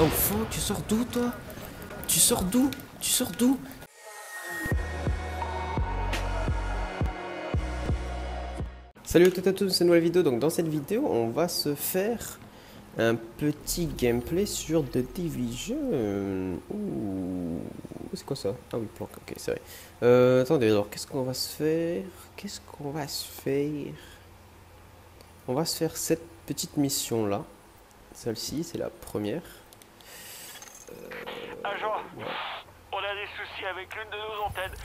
Enfant, tu sors d'où toi? Tu sors d'où? Tu sors d'où? Salut à toutes et à tous, c'est une nouvelle vidéo. Donc dans cette vidéo, on va se faire un petit gameplay sur The Division. Ouh, c'est quoi ça? Ah oui, planque, ok, c'est vrai. Euh, attendez, alors qu'est-ce qu'on va se faire? Qu'est-ce qu'on va se faire? On va se faire cette petite mission là. Celle-ci, c'est la première. Agent, on a des soucis avec l'une de nos antennes.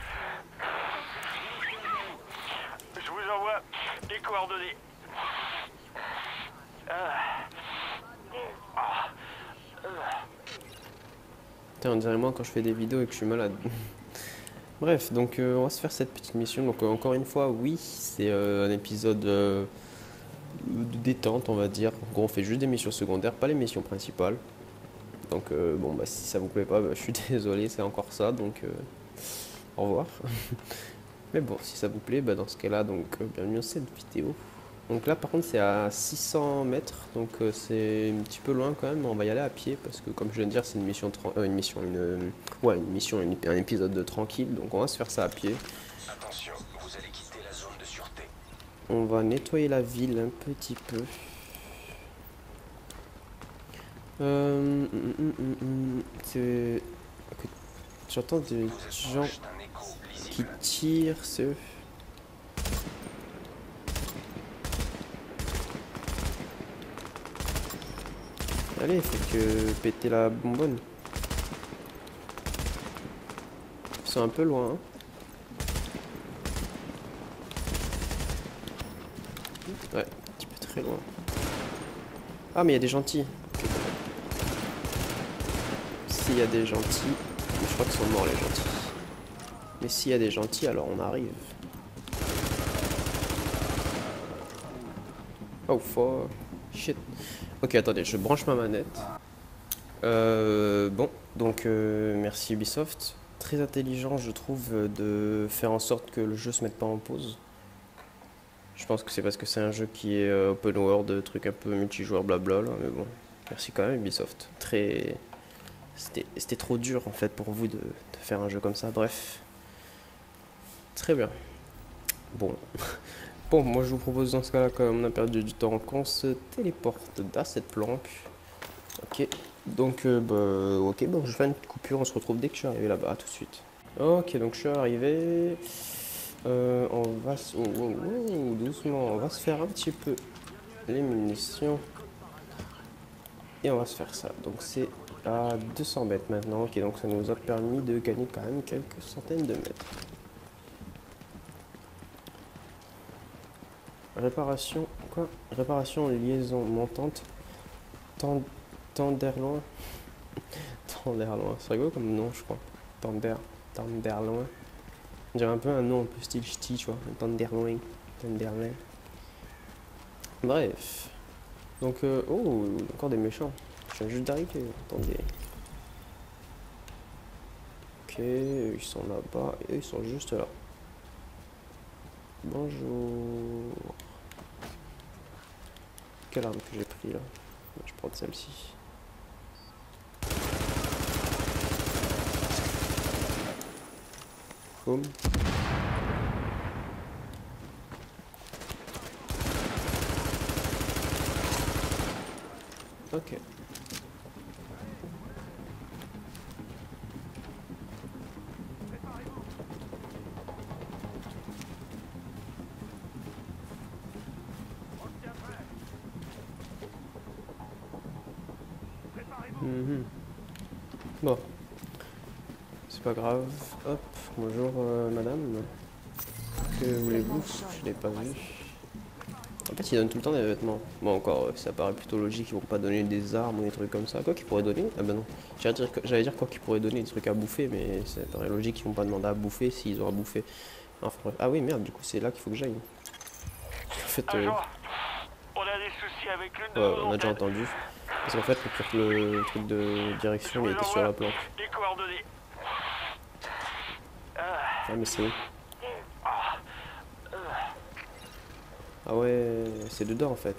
Je vous envoie les coordonnées. On dirait moi quand je fais des vidéos et que je suis malade. Bref, donc euh, on va se faire cette petite mission. Donc euh, encore une fois, oui, c'est euh, un épisode euh, de détente, on va dire. On fait juste des missions secondaires, pas les missions principales. Donc euh, bon, bah si ça vous plaît pas, bah, je suis désolé, c'est encore ça. Donc euh, au revoir. Mais bon, si ça vous plaît, bah, dans ce cas-là, donc euh, bienvenue dans cette vidéo. Donc là, par contre, c'est à 600 mètres, donc c'est un petit peu loin quand même. On va y aller à pied parce que, comme je viens de dire, c'est une mission, une mission, une, ouais, une mission, une- un épisode de tranquille. Donc on va se faire ça à pied. Attention, vous allez quitter la zone de sûreté. On va nettoyer la ville un petit peu. Euh, hum, hum, hum, c'est- J'entends des gens qui tirent sur. Allez, fait que péter la bonbonne. Ils sont un peu loin. hein. Ouais, un petit peu très loin. Ah, mais il y a des gentils. S'il y a des gentils, je crois qu'ils sont morts les gentils. Mais s'il y a des gentils, alors on arrive. Oh fuck. Shit. Ok, attendez, je branche ma manette. Euh, bon, donc euh, merci Ubisoft. Très intelligent, je trouve, de faire en sorte que le jeu se mette pas en pause. Je pense que c'est parce que c'est un jeu qui est euh, open world, truc un peu multijoueur, blabla, là, mais bon. Merci quand même Ubisoft. Très... C'était trop dur en fait pour vous de, faire un jeu comme ça, bref. Très bien. Bon. Bon, moi je vous propose dans ce cas-là, comme on a perdu du temps, qu'on se téléporte dans cette planque. Ok. Donc, euh, bah, ok, bon, je fais une coupure, on se retrouve dès que je suis arrivé là-bas, tout de suite. Ok, donc je suis arrivé. Euh, on va s- oh, oh, oh, doucement, on va se faire un petit peu les munitions. Et on va se faire ça. Donc c'est à 200 mètres maintenant. Ok, donc ça nous a permis de gagner quand même quelques centaines de mètres. Réparation, quoi? Réparation liaison montante. Ten- Tenderloin. Tenderloin, c'est rigolo comme nom, je crois. Tender, Tenderloin. On dirait un peu un nom un peu style ch'ti, tu vois. Tenderloin, Tenderloin. Bref. Donc, euh, oh, encore des méchants. Je viens juste d'arriver, attendez. Ok, ils sont là-bas et ils sont juste là. Bonjour. Quelle arme que j'ai pris là? Je prendre celle-ci. Boum. Ok. Mhm. Bon. C'est pas grave. Hop. Bonjour euh, madame. Que voulez-vous? Je l'ai pas vu. En fait, ils donnent tout le temps des vêtements. Bon, encore, euh, ça paraît plutôt logique. Ils vont pas donner des armes ou des trucs comme ça. Quoi qu'ils pourraient donner? Ah ben non. J'allais dire, quoi qu'ils pourraient donner des trucs à bouffer, mais ça paraît logique qu'ils vont pas demander à bouffer s'ils ont à bouffer. Enfin, bref. Ah oui, merde, du coup, c'est là qu'il faut que j'aille. En fait, euh, Agent, on a des soucis avec l'une de ouais, on a déjà entendu. Parce qu'en fait, le, truc- le truc de direction, il était sur la planque. Ah, mais c'est où Ah ouais, c'est dedans en fait.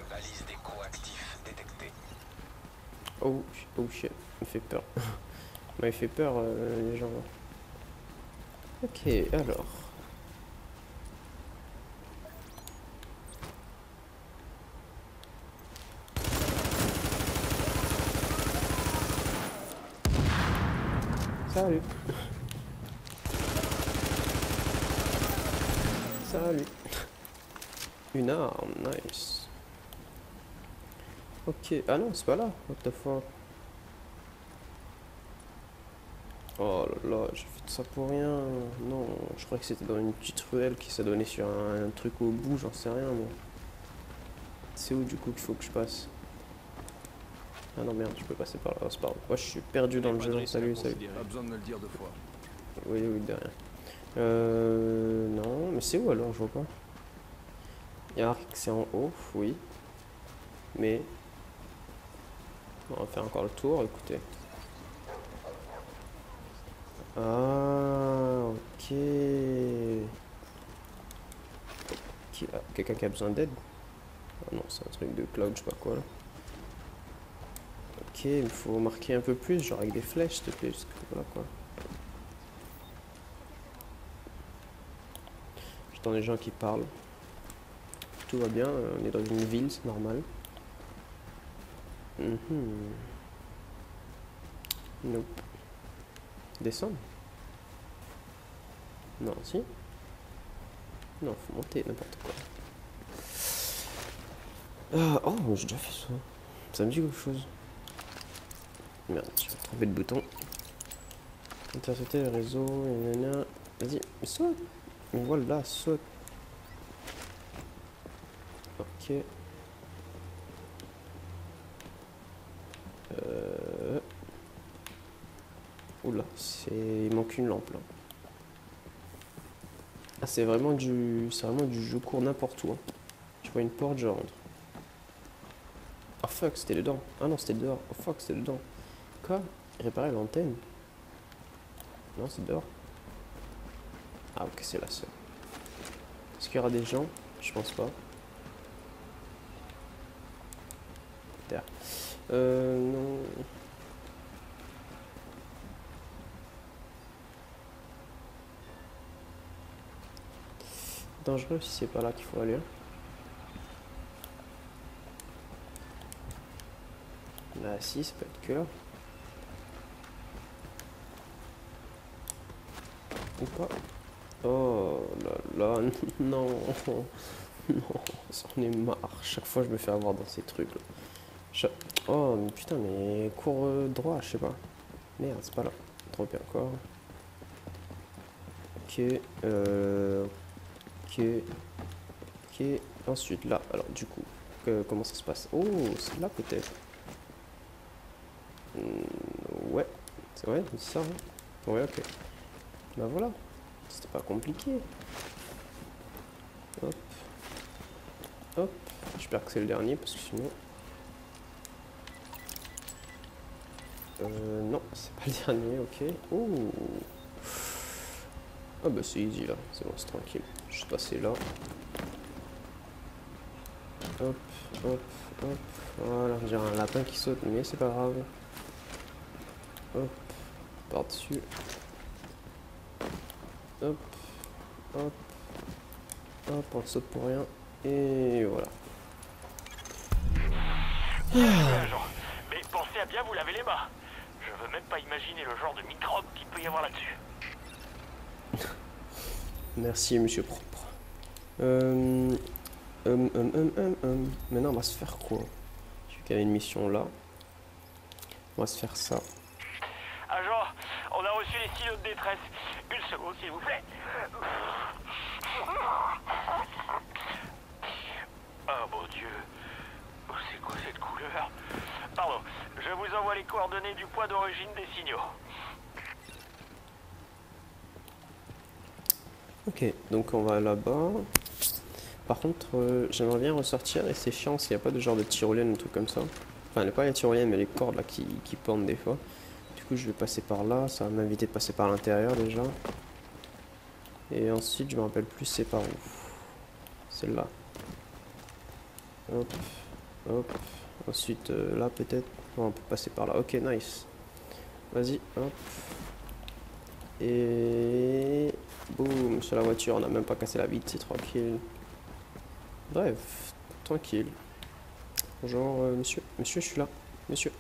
Oh, oh shit, il me fait peur. il fait peur euh, les gens. Ok, alors. Salut. Salut. Une arme, nice. Ok, ah non, c'est pas là. What the fuck. Oh là là, j'ai fait ça pour rien. Non, je crois que c'était dans une petite ruelle qui donné sur un, truc au bout, j'en sais rien moi. C'est où du coup qu'il faut que je passe? Ah non merde, je peux passer par là, c'est pas grave. Moi je suis perdu dans le jeu. Salut, salut. Pas besoin de me le dire deux fois. Oui, oui, de rien. Euh. Non, mais c'est où alors Je vois pas. Il y a c'est en haut, oui. Mais. On va faire encore le tour, écoutez. Ah, ok. Ah, quelqu'un qui a besoin d'aide? Ah non, c'est un truc de cloud, je sais pas quoi là. Il faut marquer un peu plus, genre avec des flèches, s'il te plaît, voilà quoi. J'entends des gens qui parlent. Tout va bien, on est dans une ville, c'est normal. Nope. Descendre Non, si. Non, faut monter, n'importe quoi. Ah, oh, j'ai déjà fait ça. Ça me dit quelque chose. Merde, j'ai trouvé le bouton. Intercepter le réseau, Vas-y, saute Voilà, saute Ok. Oula, c'est... il manque une lampe là. Ah, c'est vraiment du... C'est vraiment du jeu court n'importe où. Hein. Je vois une porte, je rentre. Oh fuck, c'était dedans. Ah non, c'était dehors. Oh fuck, c'était dedans. Réparer l'antenne Non, c'est dehors. Ah ok, c'est la seule. Est-ce qu'il y aura des gens? Je pense pas. Euh, non. dangereux si c'est pas là qu'il faut aller. Bah si, ça peut être que là. Ou pas. Oh là là, non. Non, c'en est marre. Chaque fois je me fais avoir dans ces trucs là. Oh mais putain mais cours euh, droit, je sais pas. Merde, c'est pas là. Trop bien encore. Ok. Euh, Ok. Ok. Ensuite, là. Alors, du coup, comment ça se passe? Oh, c'est là peut-être. Hmm, ouais. C'est vrai, c'est ça. Hein ouais, ok. Bah voilà. C'était pas compliqué. Hop. Hop. J'espère que c'est le dernier parce que sinon. Euh, non, c'est pas le dernier, ok. Oh. Ah bah c'est easy là, c'est bon, c'est tranquille. Je vais passer là. Hop, hop, hop. Voilà, on dirait un lapin qui saute, mais c'est pas grave. Hop, par-dessus. Hop, hop, hop, on saute pour rien. Et voilà. Mais pensez à bien vous laver les mains. Je veux même pas imaginer le genre de microbes qu'il peut y avoir là-dessus. Merci, monsieur propre. Euh, hum, hum, hum, Maintenant, on va se faire quoi? Je a une mission là. On va se faire ça. A signaux de détresse. Une seconde, s'il vous plaît. Oh mon dieu. C'est quoi cette couleur? Pardon, je vous envoie les coordonnées du point d'origine des signaux. Ok, donc on va là-bas. Par contre, euh, j'aimerais bien ressortir et c'est chiant s'il n'y a pas de genre de tyrolienne ou truc comme ça. Enfin, pas les tyroliennes, mais les cordes là qui, qui pendent des fois. Coup, je vais passer par là. Ça va m'inviter de passer par l'intérieur déjà. Et ensuite, je me rappelle plus c'est par où? Celle-là. Hop, hop. Ensuite, euh, là peut-être. On peut passer par là. Ok, nice. Vas-y, hop. Et... Boum, sur la voiture, on n'a même pas cassé la vitre, c'est tranquille. Bref, tranquille. Bonjour, euh, monsieur. Monsieur, je suis là. Monsieur.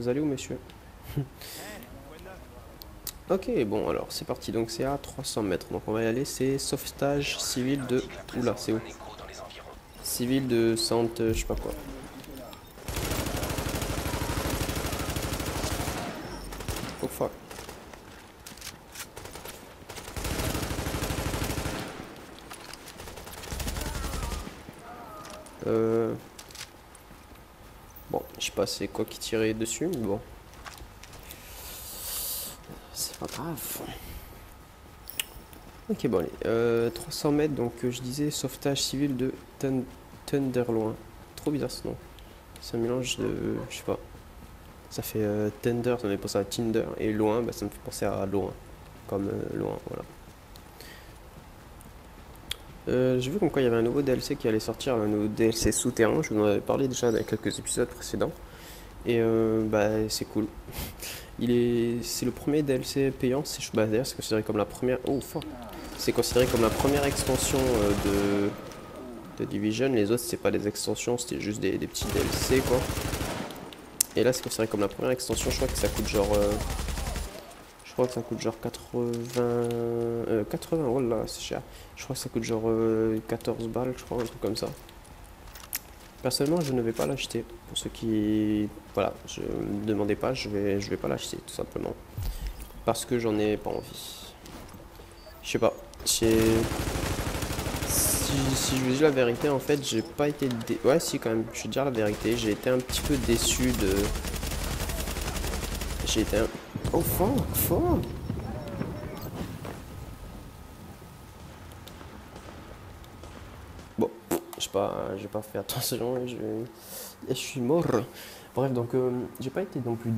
Vous allez où, monsieur Ok, bon, alors, c'est parti. Donc, c'est à 300 mètres. Donc, on va y aller. C'est sauvetage civil de... Oula, c'est où. Civil de Sainte... euh, je sais pas quoi. Oh, fuck. Euh... Je sais pas c'est quoi qui tirait dessus, mais bon. C'est pas grave. Ok, bon, allez. Euh, 300 mètres, donc euh, je disais sauvetage civil de Thun- Thunderloin. Trop bizarre ce nom. C'est un mélange de. Je sais pas. Ça fait euh, Tender, ça me fait penser à Tinder. Et loin, bah, ça me fait penser à loin. Comme euh, loin, voilà. Euh, J'ai vu comme quoi il y avait un nouveau DLC qui allait sortir, un nouveau DLC souterrain. Je vous en avais parlé déjà dans quelques épisodes précédents. Et euh, bah, c'est cool. Il est, c'est le premier DLC payant. C'est bah, d'ailleurs c'est considéré comme la première. Oh. C'est considéré comme la première extension euh, de, de Division. Les autres c'est pas des extensions, c'était juste des, petits DLC quoi. Et là c'est considéré comme la première extension. Je crois que ça coûte genre. Euh, je crois que ça coûte genre 80. euh, 80, oh là, c'est cher. Je crois que ça coûte genre euh, 14 balles, je crois, un truc comme ça. Personnellement, je ne vais pas l'acheter. Pour ceux qui. Voilà, je me demandez pas, je vais, je vais pas l'acheter, tout simplement. Parce que j'en ai pas envie. Je sais pas. Si, si je vous dis la vérité, en fait, j'ai pas été. dé- Ouais, si, quand même, je vais dire la vérité. J'ai été un petit peu déçu de. J'ai été un. Oh, fort, fort! Bon, je pas, j'ai pas fait attention je, je suis mort. Bref, donc euh, j'ai pas été non plus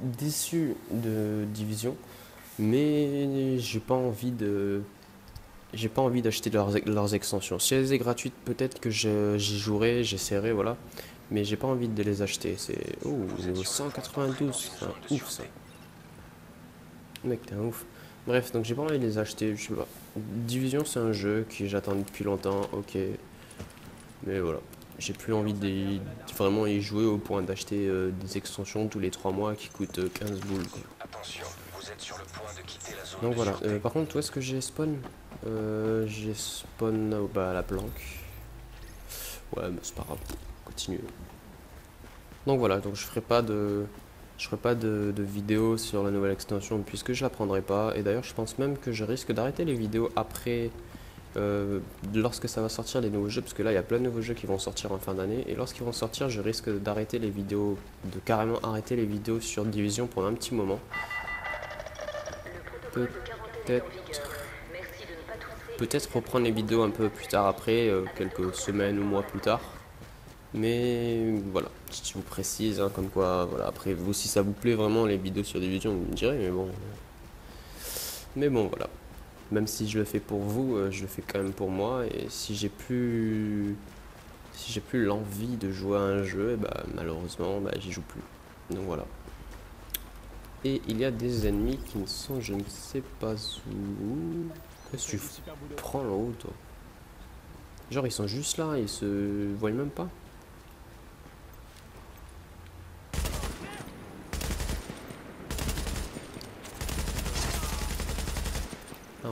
déçu de Division, mais j'ai pas envie de. J'ai pas envie d'acheter leurs, leurs extensions. Si elles étaient gratuites, peut-être que je- j'y jouerai, j'essaierai, voilà. Mais j'ai pas envie de les acheter. C'est. Oh, niveau 192, c'est un ouf ça. Mec, t'es un ouf. Bref, donc j'ai pas envie de les acheter, je sais pas. Division, c'est un jeu que j'attends depuis longtemps, ok. Mais voilà. J'ai plus envie de vraiment y jouer au point d'acheter euh, des extensions tous les 3 mois qui coûtent euh, 15 boules. quoi. Attention, vous êtes sur le point de quitter la zone Donc voilà. Euh, par contre, où est-ce que j'ai spawn? Euh, J'ai spawn euh, bah, à la planque. Ouais, mais c'est pas grave. Donc voilà. Donc je ferai pas de. Je ferai pas de, de vidéo sur la nouvelle extension puisque je la prendrai pas. Et d'ailleurs, je pense même que je risque d'arrêter les vidéos après. euh, lorsque ça va sortir les nouveaux jeux, parce que là il y a plein de nouveaux jeux qui vont sortir en fin d'année, et lorsqu'ils vont sortir, je risque d'arrêter les vidéos, de carrément arrêter les vidéos sur Division pendant un petit moment. Peut-être peut-être reprendre les vidéos un peu plus tard après, euh, quelques semaines ou mois plus tard. Mais voilà, je vous précise, hein, comme quoi, voilà, après vous, si ça vous plaît vraiment les vidéos sur Division, vous me direz, mais bon. Mais bon, voilà. Même si je le fais pour vous, euh, je le fais quand même pour moi, et si j'ai plus. Si j'ai plus l'envie de jouer à un jeu, eh bah, malheureusement, bah, j'y joue plus. Donc voilà. Et il y a des ennemis qui ne sont, je ne sais pas où. Qu'est-ce que tu Prends en haut, toi? Genre, ils sont juste là, ils se voient même pas?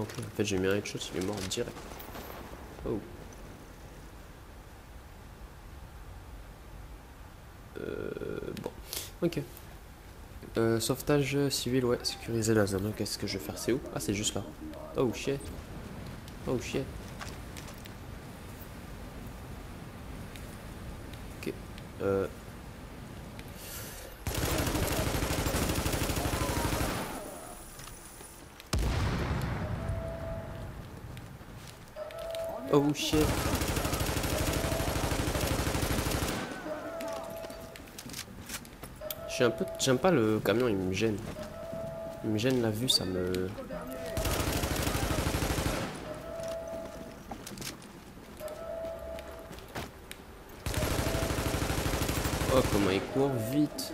Ok. En fait, j'ai mis un headshot, il est mort direct. Oh. Euh, bon. Ok. Euh, sauvetage civil, ouais, sécuriser la zone. Qu'est-ce que je vais faire? C'est où? Ah, c'est juste là. Oh shit. Oh shit. Ok. Euh. Oh shit. Je suis un peu. J'aime pas le camion, il me gêne. Il me gêne la vue, ça me. Oh, comment il court vite.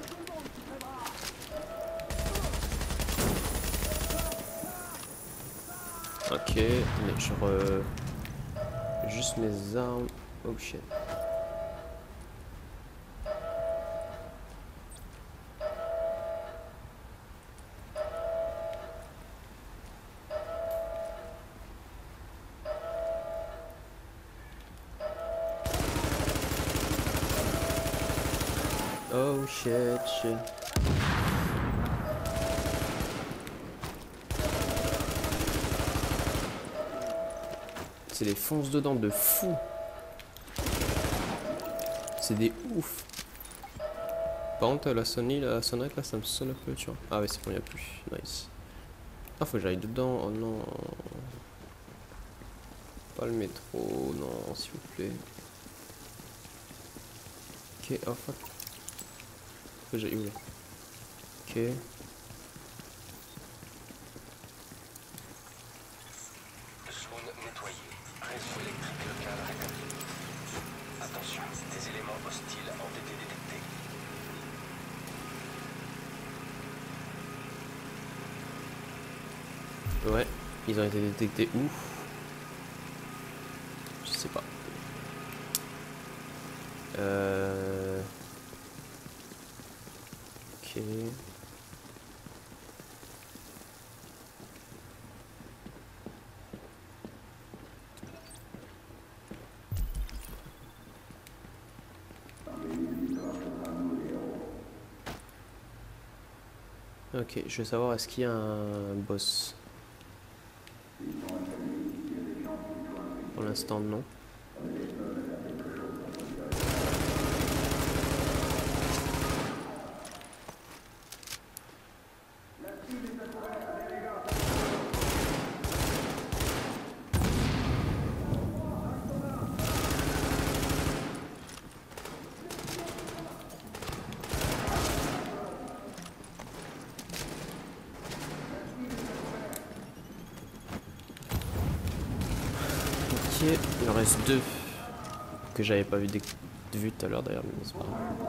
Ok, je re... Juste mes armes. Oh shit. Oh shit, shit. C'est des fonces dedans de fou. C'est des ouf. Par contre, la sonnerie, la sonnette là, ça me sonne un peu, tu vois. Ah ouais, c'est bon, y'a plus. Nice. Ah, faut que j'aille dedans. Oh non. Pas le métro, non, s'il vous plaît. Ok, oh fuck. Faut que j'aille où là? Ok. Zone nettoyée. Réseau électrique local rétabli. Attention, des éléments hostiles ont été détectés. Ouais, ils ont été détectés où? Je sais pas. Euh... Ok. Ok, je veux savoir est-ce qu'il y a un boss? L'instant, non. Il en reste deux. Que j'avais pas vu, dès- vu tout à l'heure d'ailleurs, mais c'est pas grave.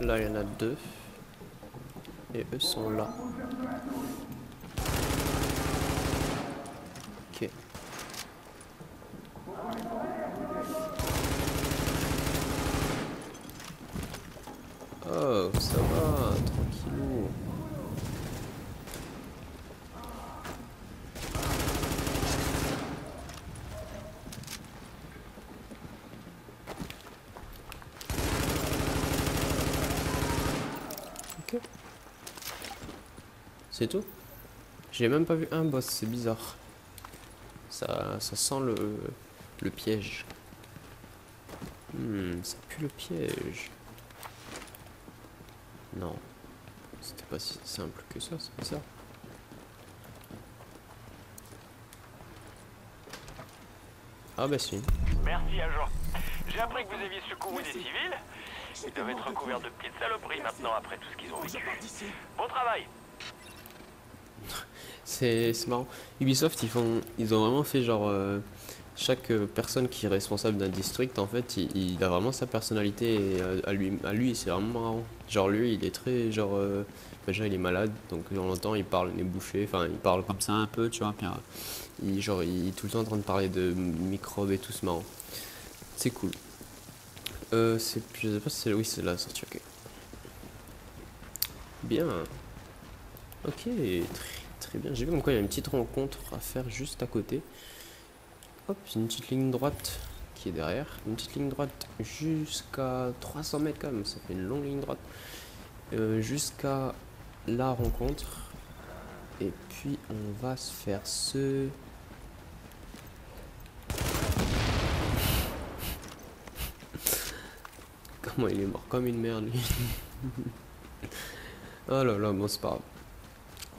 Là il y en a deux. Et eux sont là. Ok. Oh, ça va, tranquillou. Ok. C'est tout J'ai même pas vu un boss, c'est bizarre. Ça, ça sent le, le piège. Hmm, ça pue le piège. Non. C'était pas si simple que ça, c'est bizarre. Ah bah si. Merci, agent. J'ai appris que vous aviez secouru des civils. Ils doivent être recouverts de petites saloperies maintenant après tout ce qu'ils ont vécu. Bon travail C'est marrant. Ubisoft, ils font, ils ont vraiment fait genre euh, chaque euh, personne qui est responsable d'un district, en fait, il, a vraiment sa personnalité et, euh, à lui, à lui, c'est vraiment marrant. Genre lui, il est très genre, déjà il est malade, donc on l'entend, il parle les bouché, enfin il parle comme ça un peu, tu vois. Puis, il genre, il est tout le temps en train de parler de microbes et tout, c'est marrant. C'est cool. Euh, c'est, je sais pas si c'est, oui, c'est la sortie. Ok. Bien. Ok, très, très bien. J'ai vu comme quoi il y a une petite rencontre à faire juste à côté. Hop, une petite ligne droite qui est derrière. Une petite ligne droite jusqu'à 300 mètres quand même. Ça fait une longue ligne droite. Euh, jusqu'à la rencontre. Et puis on va se faire ce... Comment il est mort comme une merde lui. oh là là, bon c'est pas grave.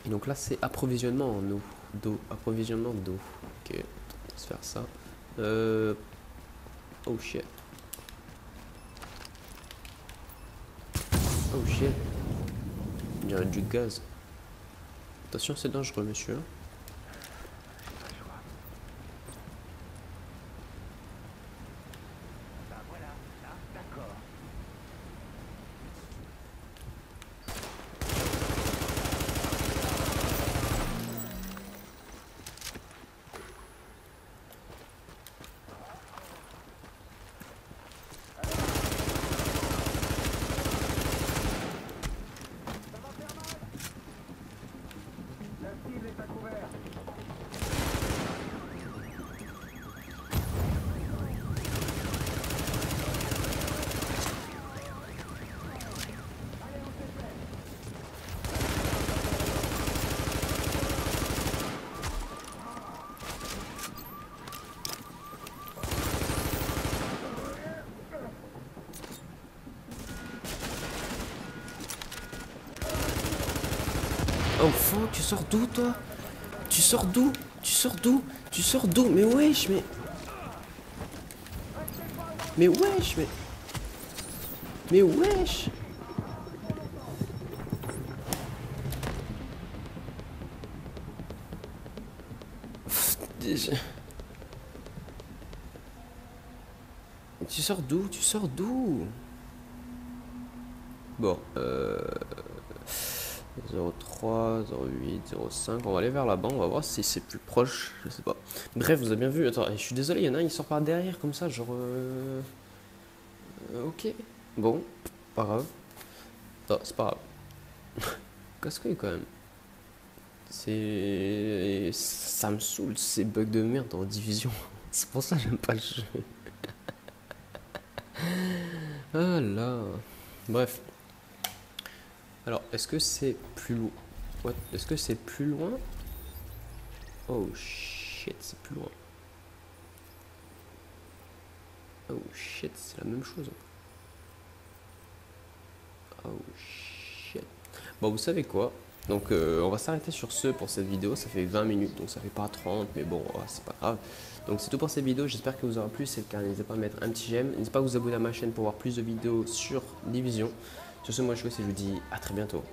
Et donc là, c'est approvisionnement en eau. D'eau. Approvisionnement d'eau. Ok, on va se faire ça. Euh... Oh shit. Oh shit. Il y a du gaz. Attention, c'est dangereux, monsieur. Oh fuck, tu sors d'où toi? Tu sors d'où? Tu sors d'où? Tu sors d'où? Mais wesh, mais... Mais wesh, mais... Mais wesh! Pff, déjà- Tu sors d'où? Tu sors d'où? Bon, euh... 03, 08, 05. On va aller vers là-bas, on va voir si c'est plus proche. Je sais pas. Bref, vous avez bien vu. Attends, je suis désolé, il y en a un, il sort par derrière comme ça, genre. euh, ok. Bon, pas grave. C'est pas grave. Casse-couille quand même. C'est. Ça me saoule ces bugs de merde en division. C'est pour ça que j'aime pas le jeu. ah là. Bref. Alors, est-ce que c'est plus loin Est-ce que c'est plus loin? Oh shit, c'est plus loin. Oh shit, c'est la même chose. Oh shit. Bon, vous savez quoi? Donc, euh, on va s'arrêter sur ce pour cette vidéo. Ça fait 20 minutes, donc ça fait pas 30, mais bon, ouais, c'est pas grave. Donc, c'est tout pour cette vidéo. J'espère que vous aura plu. C'est le cas, n'hésitez pas à mettre un petit j'aime. N'hésitez pas à vous abonner à ma chaîne pour voir plus de vidéos sur Division. Sur ce, moi je vous dis à très bientôt.